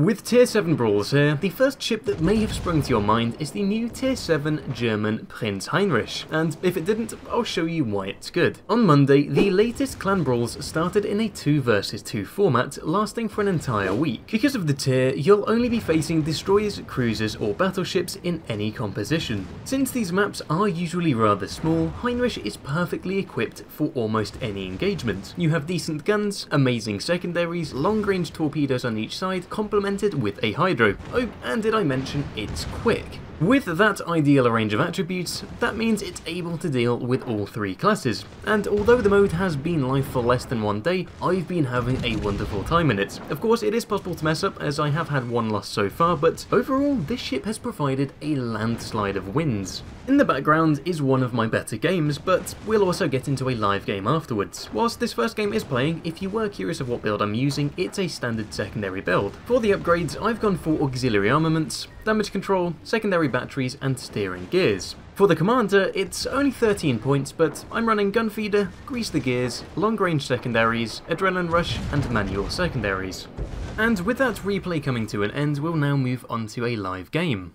With Tier 7 Brawls here, the first ship that may have sprung to your mind is the new Tier 7 German Prinz Heinrich, and if it didn't, I'll show you why it's good. On Monday, the latest Clan Brawls started in a 2 vs 2 format, lasting for an entire week. Because of the tier, you'll only be facing destroyers, cruisers or battleships in any composition. Since these maps are usually rather small, Heinrich is perfectly equipped for almost any engagement. You have decent guns, amazing secondaries, long-range torpedoes on each side, complemented with a Hydro. Oh, and did I mention it's quick? With that ideal range of attributes, that means it's able to deal with all three classes, and although the mode has been live for less than one day, I've been having a wonderful time in it. Of course, it is possible to mess up, as I have had one loss so far, but overall, this ship has provided a landslide of wins. In the background is one of my better games, but we'll also get into a live game afterwards. Whilst this first game is playing, if you were curious of what build I'm using, it's a standard secondary build. For the upgrades, I've gone for auxiliary armaments, damage control, secondary batteries and steering gears. For the commander, it's only 13 points, but I'm running gun feeder, grease the gears, long range secondaries, adrenaline rush and manual secondaries. And with that replay coming to an end, we'll now move on to a live game.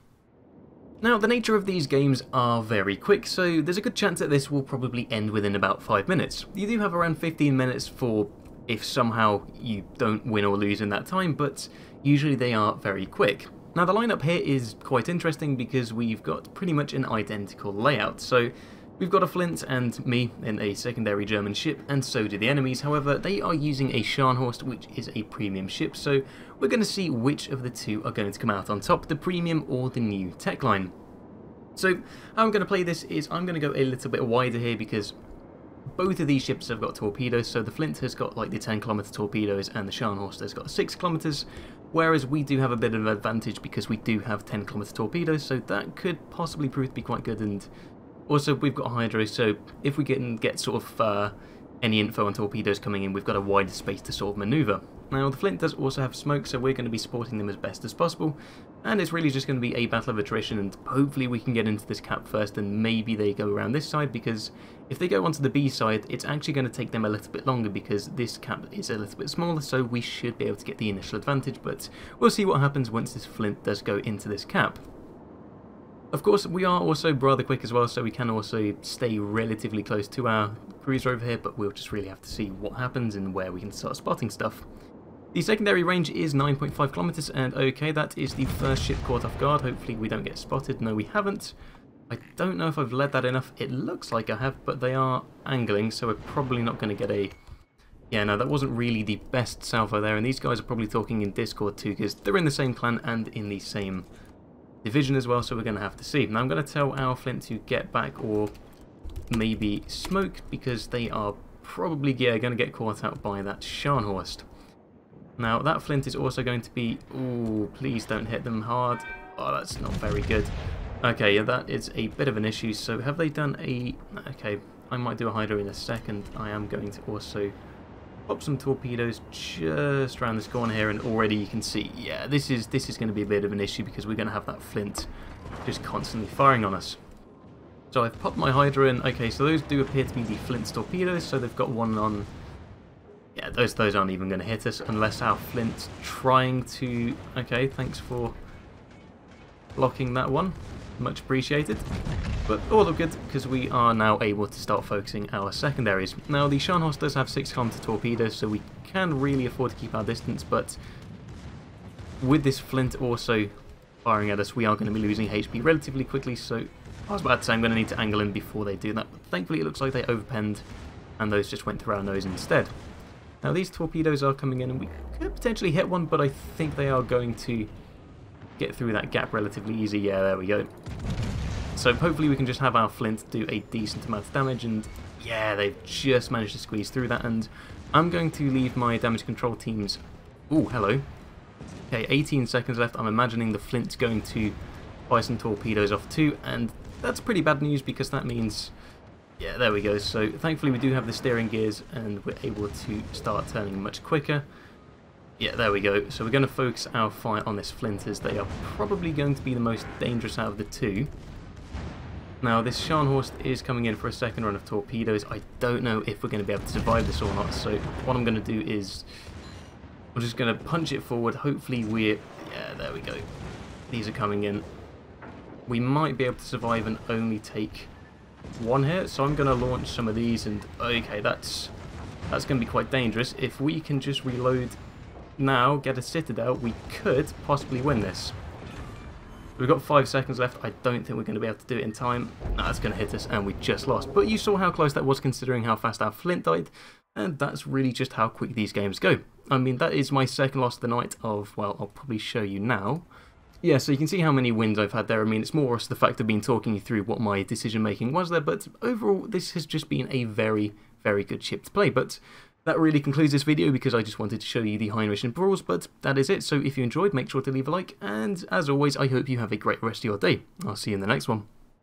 Now, the nature of these games are very quick, so there's a good chance that this will probably end within about 5 minutes. You do have around 15 minutes for if somehow you don't win or lose in that time, but usually they are very quick. Now the lineup here is quite interesting because we've got pretty much an identical layout. So we've got a Flint and me in a secondary German ship, and so do the enemies. However, they are using a Scharnhorst, which is a premium ship, so we're going to see which of the two are going to come out on top, the premium or the new tech line. So how I'm going to play this is I'm going to go a little bit wider here because both of these ships have got torpedoes, so the Flint has got like the 10 kilometer torpedoes and the Scharnhorst has got 6 kilometers, whereas we do have a bit of an advantage because we do have 10 kilometer torpedoes, so that could possibly prove to be quite good. And also we've got Hydro, so if we can get sort of uh, any info on torpedoes coming in, we've got a wider space to sort of manoeuvre. Now the Flint does also have smoke, so we're going to be supporting them as best as possible, and it's really just going to be a battle of attrition, and hopefully we can get into this cap first, and maybe they go around this side, because if they go onto the B side, it's actually going to take them a little bit longer, because this cap is a little bit smaller, so we should be able to get the initial advantage, but we'll see what happens once this Flint does go into this cap. Of course, we are also rather quick as well, so we can also stay relatively close to our cruiser over here, but we'll just really have to see what happens and where we can start spotting stuff. The secondary range is 9.5 kilometers, and okay, that is the first ship caught off guard. Hopefully we don't get spotted. No, we haven't. I don't know if I've led that enough. It looks like I have, but they are angling, so we're probably not going to get a... Yeah, no, that wasn't really the best salvo there, and these guys are probably talking in Discord too, because they're in the same clan and in the same division as well, so we're going to have to see. Now I'm going to tell our Flint to get back or maybe smoke because they are probably yeah, going to get caught out by that Scharnhorst. Now that Flint is also going to be... Ooh, please don't hit them hard. Oh, that's not very good. Okay, yeah, that is a bit of an issue. So have they done a... Okay, I might do a Hydro in a second. I am going to also pop some torpedoes just around this corner here and already you can see, yeah, this is this is going to be a bit of an issue because we're going to have that flint just constantly firing on us. So I've popped my Hydro in. Okay, so those do appear to be the flint torpedoes, so they've got one on... Yeah, those, those aren't even going to hit us unless our Flint's trying to... Okay, thanks for blocking that one. Much appreciated. But all look good because we are now able to start focusing our secondaries. Now the Scharnhorst does have 6 km torpedoes so we can really afford to keep our distance but with this Flint also firing at us we are going to be losing HP relatively quickly so I was about to say I'm going to need to angle in before they do that but thankfully it looks like they overpenned and those just went through our nose instead. Now these torpedoes are coming in and we could potentially hit one but I think they are going to get through that gap relatively easy. Yeah, there we go. So hopefully we can just have our flint do a decent amount of damage and yeah, they've just managed to squeeze through that and I'm going to leave my damage control teams... Oh, hello. Okay, 18 seconds left. I'm imagining the flint's going to fire some torpedoes off too and that's pretty bad news because that means... Yeah, there we go. So thankfully we do have the steering gears and we're able to start turning much quicker. Yeah, there we go. So we're going to focus our fire on this flint as they are probably going to be the most dangerous out of the two. Now this Scharnhorst is coming in for a second run of torpedoes. I don't know if we're going to be able to survive this or not, so what I'm going to do is... I'm just going to punch it forward. Hopefully we're... Yeah, there we go. These are coming in. We might be able to survive and only take one hit. So I'm going to launch some of these and... Okay, that's that's going to be quite dangerous. If we can just reload now, get a Citadel, we could possibly win this. We've got five seconds left. I don't think we're going to be able to do it in time. That's going to hit us, and we just lost. But you saw how close that was considering how fast our Flint died, and that's really just how quick these games go. I mean, that is my second loss of the night of, well, I'll probably show you now. Yeah, so you can see how many wins I've had there. I mean, it's more just the fact of being talking you through what my decision making was there, but overall, this has just been a very, very good chip to play. But that really concludes this video because I just wanted to show you the Heinrich and Brawls, but that is it. So if you enjoyed, make sure to leave a like, and as always, I hope you have a great rest of your day. I'll see you in the next one.